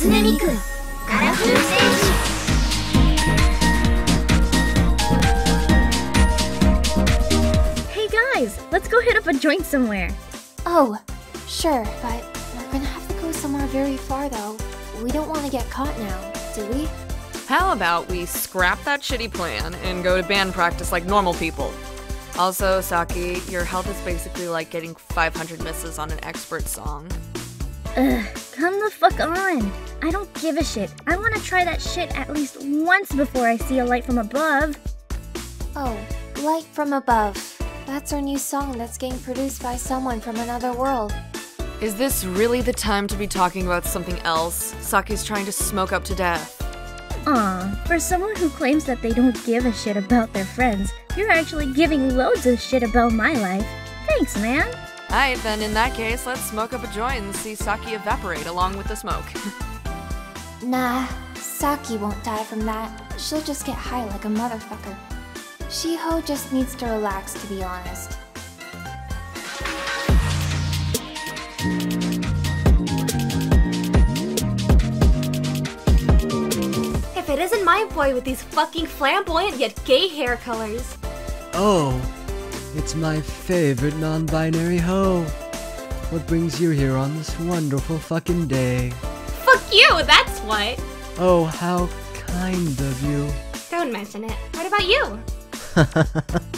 初音ミクカラフル戦士 Hey guys, let's go hit up a joint somewhere. Oh, sure, but we're gonna have to go somewhere very far though. We don't want to get caught now, do we? How about we scrap that shitty plan and go to band practice like normal people? Also, Saki, your health is basically like getting 500 misses on an expert song. Ugh, come the fuck on. I don't give a shit. I want to try that shit at least once before I see a light from above. Oh, Light from Above. That's our new song that's getting produced by someone from another world. Is this really the time to be talking about something else? Saki's trying to smoke up to death. Aw, for someone who claims that they don't give a shit about their friends, you're actually giving loads of shit about my life. Thanks, man. Alright, then in that case, let's smoke up a joint and see Saki evaporate along with the smoke. Nah, Saki won't die from that. She'll just get high like a motherfucker. Shiho just needs to relax, to be honest. If it isn't my boy with these fucking flamboyant yet gay hair colors. Oh, it's my favorite non binary hoe. What brings you here on this wonderful fucking day? Fuck you, that's what. Oh, how kind of you. Don't mention it. What about you?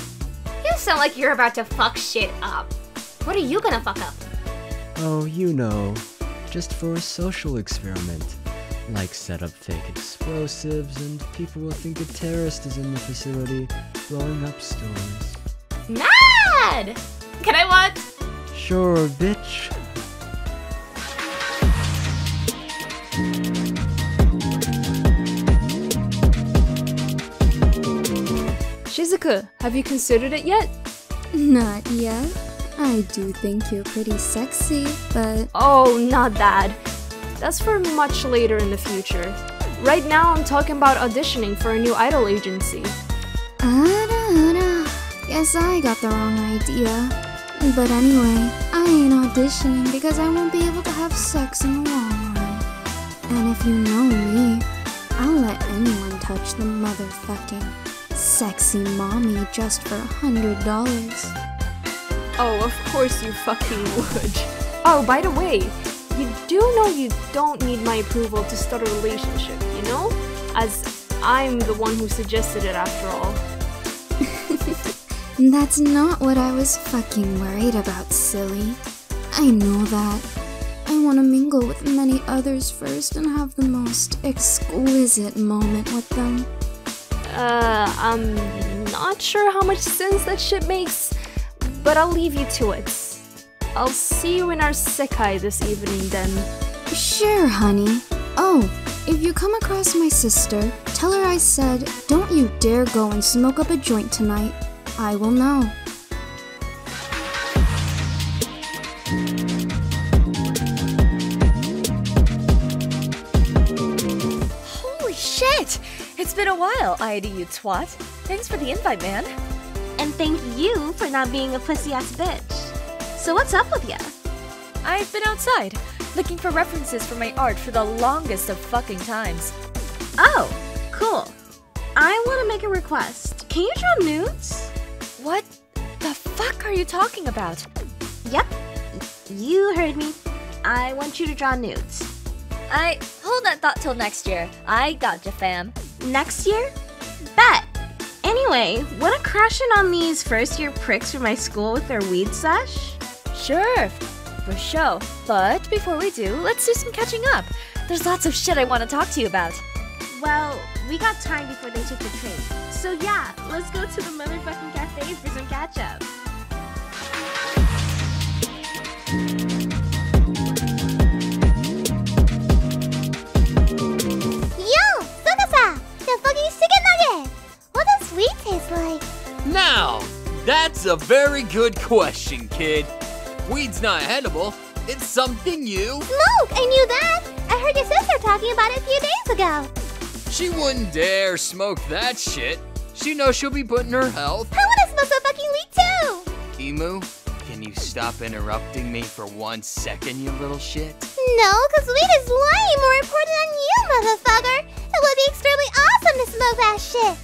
You sound like you're about to fuck shit up. What are you gonna fuck up? oh, you know, just for a social experiment. Like set up fake explosives, and people will think a terrorist is in the facility blowing up stores. Mad! Can I watch? Sure, bitch. Shizuku, have you considered it yet? Not yet. I do think you're pretty sexy, but Oh, not that. That's for much later in the future. Right now, I'm talking about auditioning for a new idol agency. Ada, guess I got the wrong idea. But anyway, I ain't auditioning because I won't be able to have sex in the long run. And if you know me, I'll let anyone touch the motherfucking sexy mommy just for a hundred dollars. Oh, of course you fucking would. Oh, by the way, you do know you don't need my approval to start a relationship, you know? As I'm the one who suggested it after all. That's not what I was fucking worried about, silly. I know that. I want to mingle with many others first and have the most exquisite moment with them. Uh, I'm not sure how much sense that shit makes, but I'll leave you to it. I'll see you in our Sekai this evening then. Sure, honey. Oh, if you come across my sister, tell her I said, don't you dare go and smoke up a joint tonight. I will know. Holy shit! It's been a while, ID you twat. Thanks for the invite, man. And thank you for not being a pussy ass bitch. So what's up with ya? I've been outside, looking for references for my art for the longest of fucking times. Oh, cool. I want to make a request. Can you draw nudes? What the fuck are you talking about? Yep. You heard me. I want you to draw nudes. I hold that thought till next year. I gotcha, fam. Next year? Bet. Anyway, wanna crash in on these first year pricks from my school with their weed sesh? Sure, for sure. But before we do, let's do some catching up. There's lots of shit I want to talk to you about. Well, we got time before they take the train. So yeah, let's go to the motherfucking cafe for some catch up. Yo, Tsukasa! The fucking chicken nugget! What does sweet taste like? Now, that's a very good question, kid. Weed's not edible. It's something you. Smoke! I knew that! I heard your sister talking about it a few days ago. She wouldn't dare smoke that shit. She knows she'll be putting her health. I wanna smoke some fucking weed too! Emu, can you stop interrupting me for one second, you little shit? No, cause weed is way more important than you, motherfucker. It would be extremely awesome to smoke that shit.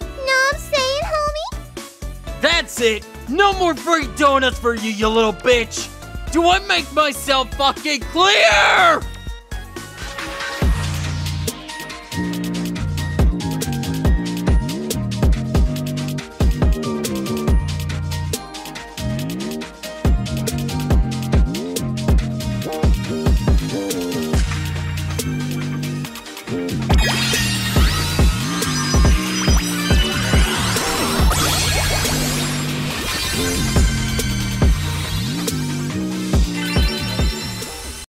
Know what I'm saying, homie? That's it! No more free donuts for you, you little bitch! Do I make myself fucking clear?